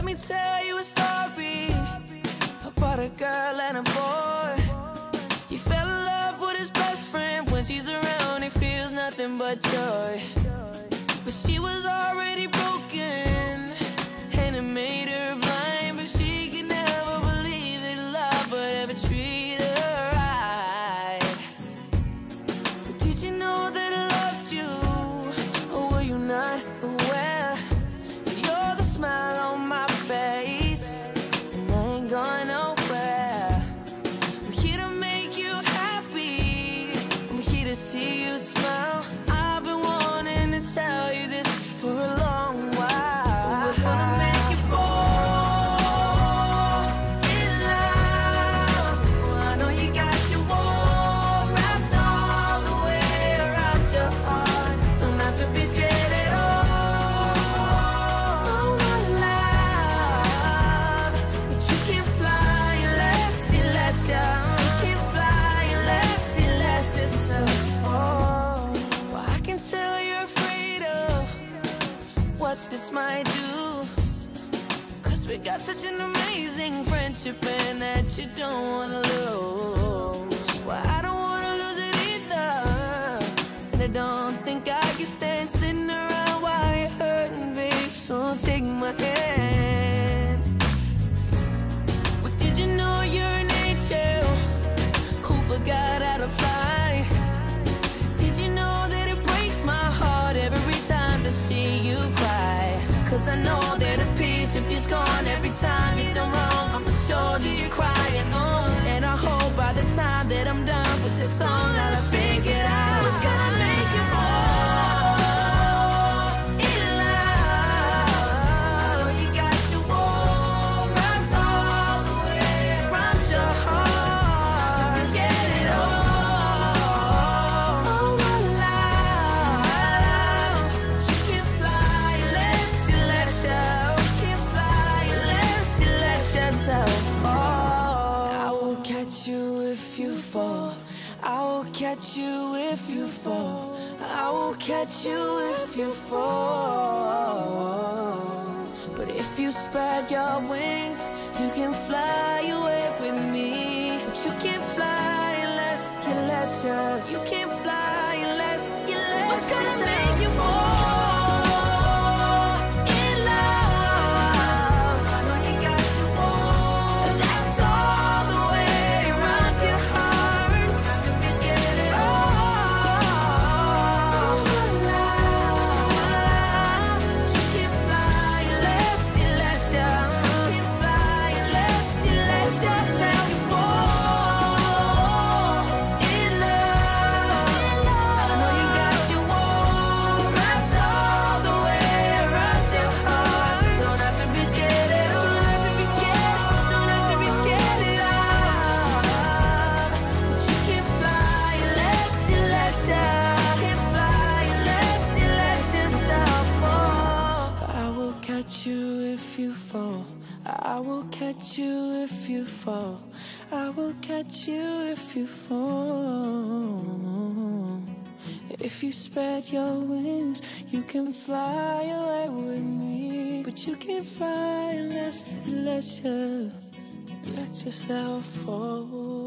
Let me tell you a story about a girl and a boy. He fell in love with his best friend. When she's around, he feels nothing but joy. But she was already got such an amazing friendship and that you don't wanna lose. Well, I don't wanna lose it either. And I don't think I can stand sitting around while you're hurting, babe. So take my hand. But did you know you're an angel who forgot how to fly? Did you know that it breaks my heart every time to see you cry? Cause I know I'm done with this song, catch you if you fall. I will catch you if you fall. I will catch you if you fall. But if you spread your wings, you can fly away with me. But you can't fly unless you let you. You can't fly catch you if you fall. I will catch you if you fall. I will catch you if you fall. If you spread your wings, you can fly away with me. But you can't fly unless let you let yourself fall.